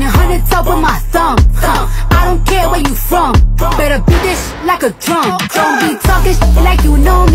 A hundred up with my thumb. I don't care where you from, better beat this like a drum. Don't be talking like you know